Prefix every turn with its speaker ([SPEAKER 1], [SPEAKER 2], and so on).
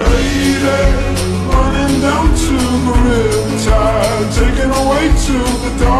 [SPEAKER 1] Lady, Running down to the riptide Taken away to the dark.